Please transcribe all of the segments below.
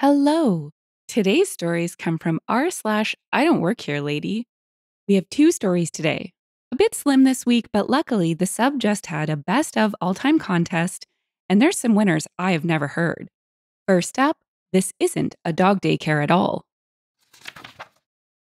Hello. Today's stories come from r slash I don't work here lady. We have two stories today. A bit slim this week, but luckily the sub just had a best of all time contest, and there's some winners I have never heard. First up, this isn't a dog daycare at all.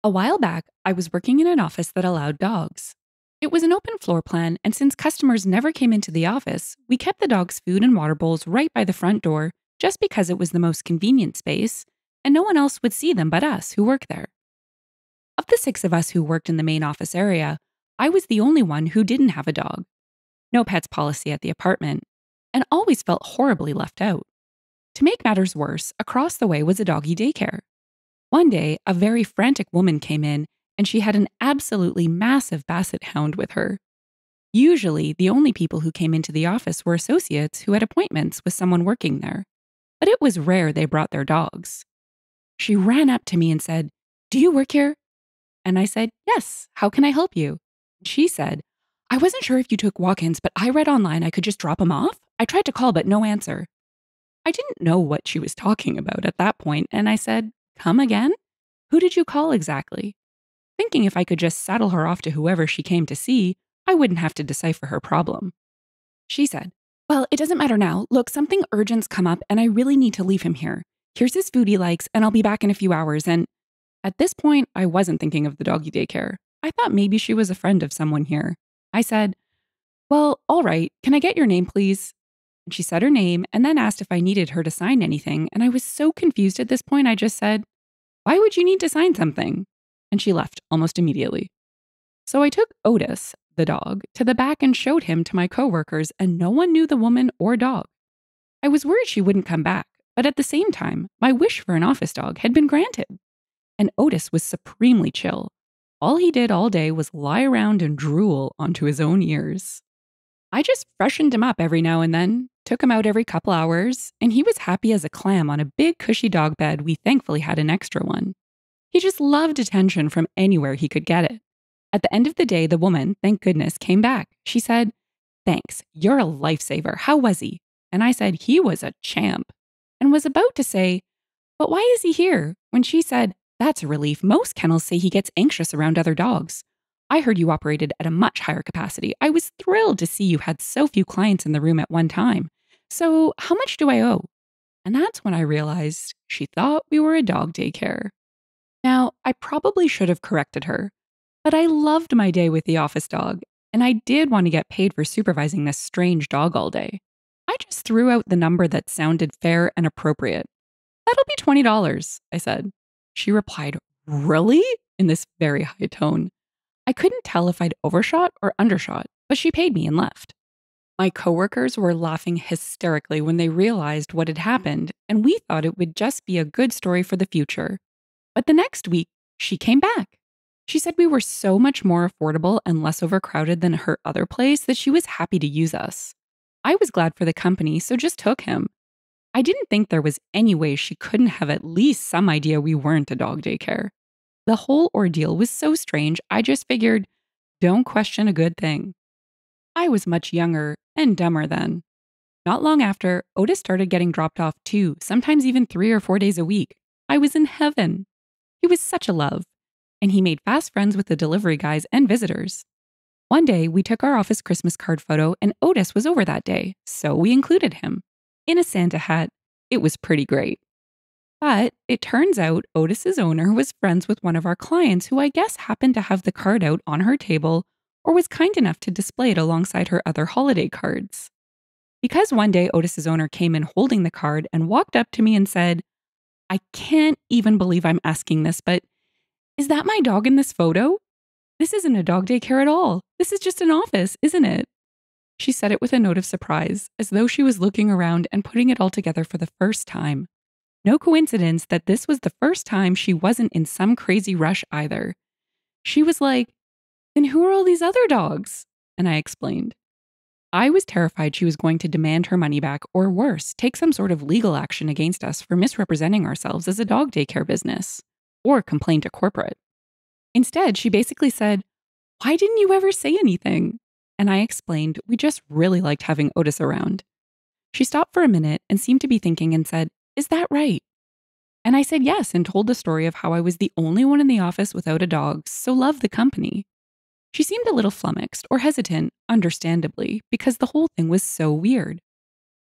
A while back, I was working in an office that allowed dogs. It was an open floor plan, and since customers never came into the office, we kept the dogs' food and water bowls right by the front door just because it was the most convenient space, and no one else would see them but us who work there. Of the six of us who worked in the main office area, I was the only one who didn't have a dog. No pets policy at the apartment, and always felt horribly left out. To make matters worse, across the way was a doggy daycare. One day, a very frantic woman came in, and she had an absolutely massive basset hound with her. Usually, the only people who came into the office were associates who had appointments with someone working there but it was rare they brought their dogs. She ran up to me and said, Do you work here? And I said, Yes, how can I help you? She said, I wasn't sure if you took walk ins, but I read online I could just drop them off. I tried to call, but no answer. I didn't know what she was talking about at that point, and I said, Come again? Who did you call exactly? Thinking if I could just saddle her off to whoever she came to see, I wouldn't have to decipher her problem. She said, well, it doesn't matter now. Look, something urgent's come up and I really need to leave him here. Here's his food he likes, and I'll be back in a few hours. And at this point, I wasn't thinking of the doggy daycare. I thought maybe she was a friend of someone here. I said, Well, all right, can I get your name, please? And she said her name and then asked if I needed her to sign anything. And I was so confused at this point, I just said, Why would you need to sign something? And she left almost immediately. So I took Otis, the dog, to the back and showed him to my coworkers, and no one knew the woman or dog. I was worried she wouldn't come back, but at the same time, my wish for an office dog had been granted. And Otis was supremely chill. All he did all day was lie around and drool onto his own ears. I just freshened him up every now and then, took him out every couple hours, and he was happy as a clam on a big cushy dog bed we thankfully had an extra one. He just loved attention from anywhere he could get it. At the end of the day, the woman, thank goodness, came back. She said, Thanks, you're a lifesaver. How was he? And I said, He was a champ. And was about to say, But why is he here? When she said, That's a relief. Most kennels say he gets anxious around other dogs. I heard you operated at a much higher capacity. I was thrilled to see you had so few clients in the room at one time. So, how much do I owe? And that's when I realized she thought we were a dog daycare. Now, I probably should have corrected her. But I loved my day with the office dog, and I did want to get paid for supervising this strange dog all day. I just threw out the number that sounded fair and appropriate. That'll be $20, I said. She replied, Really? in this very high tone. I couldn't tell if I'd overshot or undershot, but she paid me and left. My coworkers were laughing hysterically when they realized what had happened, and we thought it would just be a good story for the future. But the next week, she came back. She said we were so much more affordable and less overcrowded than her other place that she was happy to use us. I was glad for the company, so just took him. I didn't think there was any way she couldn't have at least some idea we weren't a dog daycare. The whole ordeal was so strange, I just figured, don't question a good thing. I was much younger and dumber then. Not long after, Otis started getting dropped off too, sometimes even three or four days a week. I was in heaven. He was such a love, and he made fast friends with the delivery guys and visitors. One day, we took our office Christmas card photo, and Otis was over that day, so we included him. In a Santa hat, it was pretty great. But it turns out Otis's owner was friends with one of our clients who I guess happened to have the card out on her table or was kind enough to display it alongside her other holiday cards. Because one day Otis's owner came in holding the card and walked up to me and said, I can't even believe I'm asking this, but is that my dog in this photo? This isn't a dog daycare at all. This is just an office, isn't it? She said it with a note of surprise, as though she was looking around and putting it all together for the first time. No coincidence that this was the first time she wasn't in some crazy rush either. She was like, Then who are all these other dogs? And I explained. I was terrified she was going to demand her money back, or worse, take some sort of legal action against us for misrepresenting ourselves as a dog daycare business or complain to corporate. Instead, she basically said, Why didn't you ever say anything? And I explained we just really liked having Otis around. She stopped for a minute and seemed to be thinking and said, Is that right? And I said yes and told the story of how I was the only one in the office without a dog, so loved the company. She seemed a little flummoxed or hesitant, understandably, because the whole thing was so weird.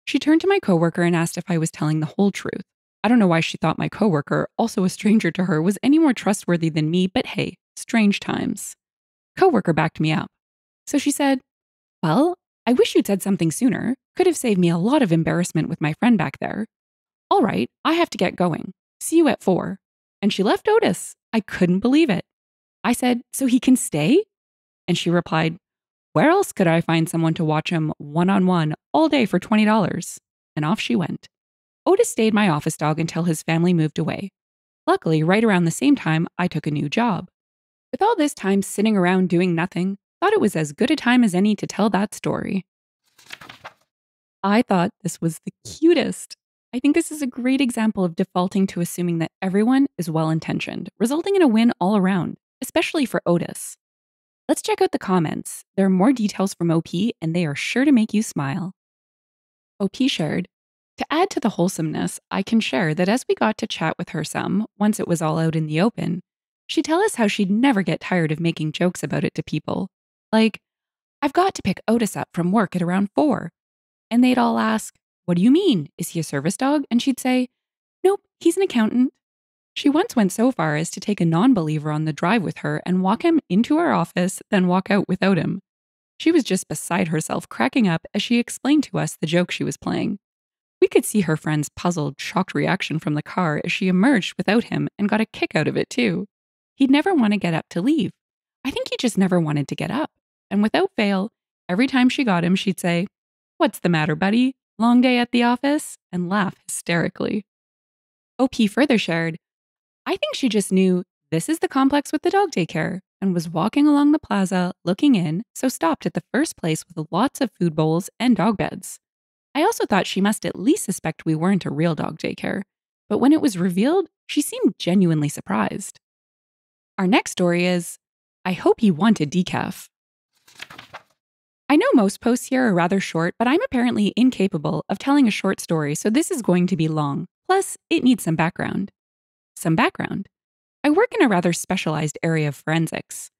She turned to my coworker and asked if I was telling the whole truth. I don't know why she thought my coworker, also a stranger to her, was any more trustworthy than me, but hey, strange times. Coworker backed me up. So she said, Well, I wish you'd said something sooner. Could have saved me a lot of embarrassment with my friend back there. All right, I have to get going. See you at four. And she left Otis. I couldn't believe it. I said, So he can stay? And she replied, Where else could I find someone to watch him one on one all day for $20? And off she went. Otis stayed my office dog until his family moved away. Luckily, right around the same time, I took a new job. With all this time sitting around doing nothing, thought it was as good a time as any to tell that story. I thought this was the cutest. I think this is a great example of defaulting to assuming that everyone is well intentioned, resulting in a win all around, especially for Otis. Let's check out the comments. There are more details from OP, and they are sure to make you smile. OP shared, to add to the wholesomeness, I can share that as we got to chat with her some, once it was all out in the open, she'd tell us how she'd never get tired of making jokes about it to people. Like, I've got to pick Otis up from work at around four. And they'd all ask, What do you mean? Is he a service dog? And she'd say, Nope, he's an accountant. She once went so far as to take a non believer on the drive with her and walk him into her office, then walk out without him. She was just beside herself, cracking up as she explained to us the joke she was playing. We could see her friend's puzzled, shocked reaction from the car as she emerged without him and got a kick out of it, too. He'd never want to get up to leave. I think he just never wanted to get up. And without fail, every time she got him, she'd say, What's the matter, buddy? Long day at the office? and laugh hysterically. OP further shared, I think she just knew this is the complex with the dog daycare and was walking along the plaza looking in, so stopped at the first place with lots of food bowls and dog beds. I also thought she must at least suspect we weren't a real dog daycare, but when it was revealed, she seemed genuinely surprised. Our next story is I hope he wanted decaf. I know most posts here are rather short, but I'm apparently incapable of telling a short story, so this is going to be long. Plus, it needs some background. Some background. I work in a rather specialized area of forensics.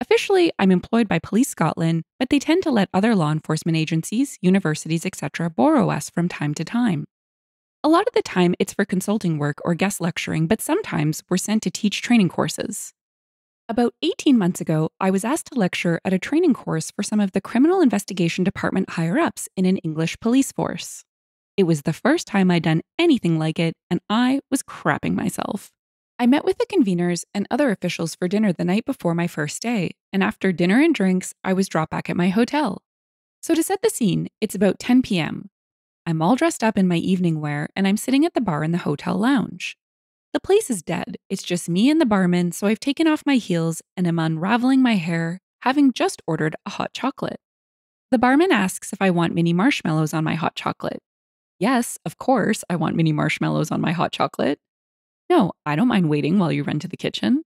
Officially, I'm employed by Police Scotland, but they tend to let other law enforcement agencies, universities, etc., borrow us from time to time. A lot of the time, it's for consulting work or guest lecturing, but sometimes we're sent to teach training courses. About 18 months ago, I was asked to lecture at a training course for some of the criminal investigation department higher ups in an English police force. It was the first time I'd done anything like it, and I was crapping myself. I met with the conveners and other officials for dinner the night before my first day, and after dinner and drinks, I was dropped back at my hotel. So, to set the scene, it's about 10 p.m. I'm all dressed up in my evening wear, and I'm sitting at the bar in the hotel lounge. The place is dead. It's just me and the barman, so I've taken off my heels and am unraveling my hair, having just ordered a hot chocolate. The barman asks if I want mini marshmallows on my hot chocolate. Yes, of course, I want mini marshmallows on my hot chocolate. No, I don't mind waiting while you run to the kitchen.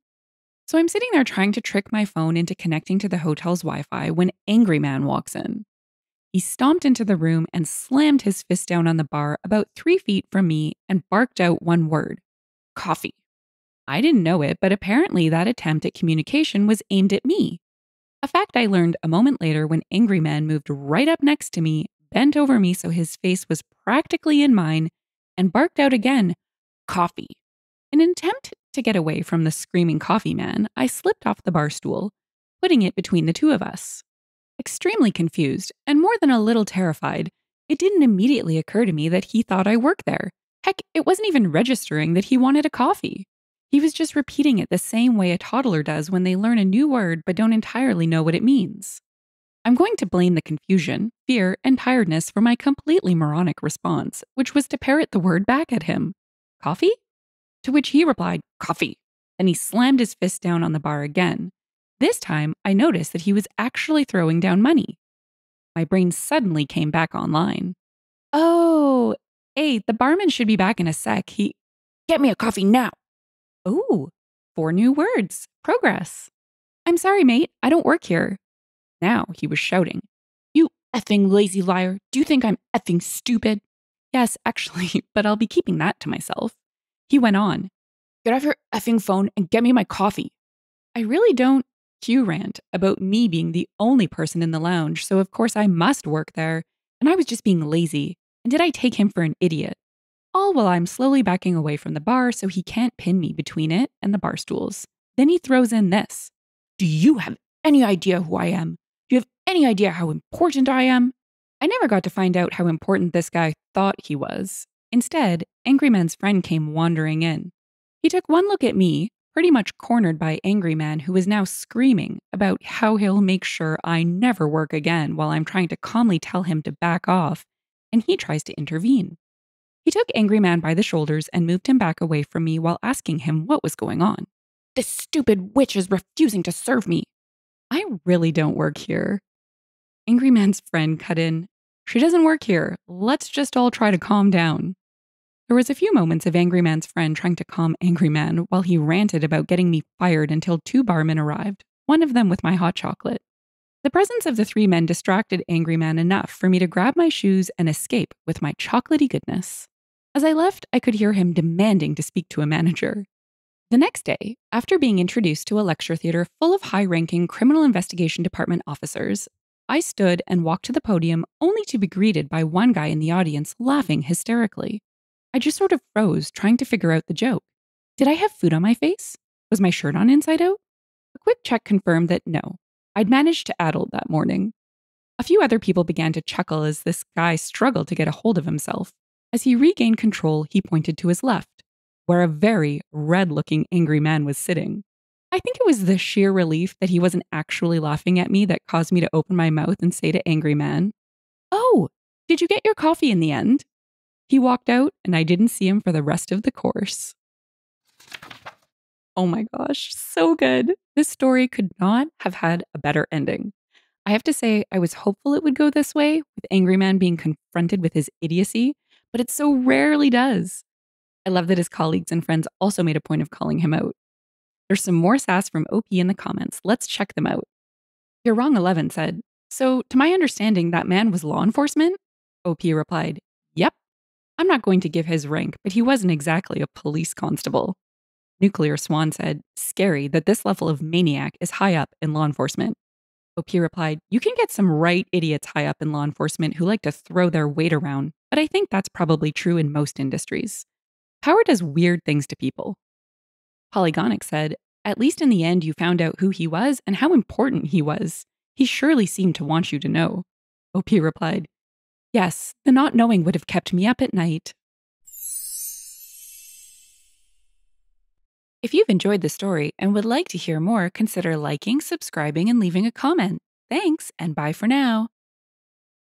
So I'm sitting there trying to trick my phone into connecting to the hotel's Wi Fi when Angry Man walks in. He stomped into the room and slammed his fist down on the bar about three feet from me and barked out one word coffee. I didn't know it, but apparently that attempt at communication was aimed at me. A fact I learned a moment later when Angry Man moved right up next to me, bent over me so his face was practically in mine, and barked out again, Coffee. In an attempt to get away from the screaming coffee man, I slipped off the bar stool, putting it between the two of us. Extremely confused and more than a little terrified, it didn't immediately occur to me that he thought I worked there Heck, it wasn't even registering that he wanted a coffee. He was just repeating it the same way a toddler does when they learn a new word but don't entirely know what it means. I'm going to blame the confusion, fear, and tiredness for my completely moronic response, which was to parrot the word back at him Coffee? To which he replied, Coffee. And he slammed his fist down on the bar again. This time, I noticed that he was actually throwing down money. My brain suddenly came back online. Oh, Hey, the barman should be back in a sec. He, get me a coffee now. Oh, four new words. Progress. I'm sorry, mate. I don't work here. Now he was shouting, You effing lazy liar. Do you think I'm effing stupid? Yes, actually, but I'll be keeping that to myself. He went on, get off your effing phone and get me my coffee. I really don't Q rant about me being the only person in the lounge, so of course I must work there, and I was just being lazy. And did I take him for an idiot? All while I'm slowly backing away from the bar so he can't pin me between it and the bar stools. Then he throws in this Do you have any idea who I am? Do you have any idea how important I am? I never got to find out how important this guy thought he was. Instead, Angry Man's friend came wandering in. He took one look at me, pretty much cornered by Angry Man, who is now screaming about how he'll make sure I never work again while I'm trying to calmly tell him to back off, and he tries to intervene. He took Angry Man by the shoulders and moved him back away from me while asking him what was going on. This stupid witch is refusing to serve me. I really don't work here. Angry Man's friend cut in. She doesn't work here. Let's just all try to calm down. There was a few moments of Angry Man's friend trying to calm Angry Man while he ranted about getting me fired until two barmen arrived, one of them with my hot chocolate. The presence of the three men distracted Angry Man enough for me to grab my shoes and escape with my chocolatey goodness. As I left, I could hear him demanding to speak to a manager. The next day, after being introduced to a lecture theater full of high ranking criminal investigation department officers, I stood and walked to the podium only to be greeted by one guy in the audience laughing hysterically. I just sort of froze, trying to figure out the joke. Did I have food on my face? Was my shirt on inside out? A quick check confirmed that no, I'd managed to addle that morning. A few other people began to chuckle as this guy struggled to get a hold of himself. As he regained control, he pointed to his left, where a very red looking angry man was sitting. I think it was the sheer relief that he wasn't actually laughing at me that caused me to open my mouth and say to Angry Man, Oh, did you get your coffee in the end? He walked out, and I didn't see him for the rest of the course. Oh my gosh, so good. This story could not have had a better ending. I have to say, I was hopeful it would go this way, with Angry Man being confronted with his idiocy, but it so rarely does. I love that his colleagues and friends also made a point of calling him out. There's some more sass from OP in the comments. Let's check them out. You're wrong 11 said, So, to my understanding, that man was law enforcement? OP replied, Yep. I'm not going to give his rank, but he wasn't exactly a police constable. Nuclear Swan said, Scary that this level of maniac is high up in law enforcement. OP replied, You can get some right idiots high up in law enforcement who like to throw their weight around, but I think that's probably true in most industries. Power does weird things to people. Polygonic said, At least in the end, you found out who he was and how important he was. He surely seemed to want you to know. OP replied, Yes, the not knowing would have kept me up at night. If you've enjoyed the story and would like to hear more, consider liking, subscribing, and leaving a comment. Thanks, and bye for now.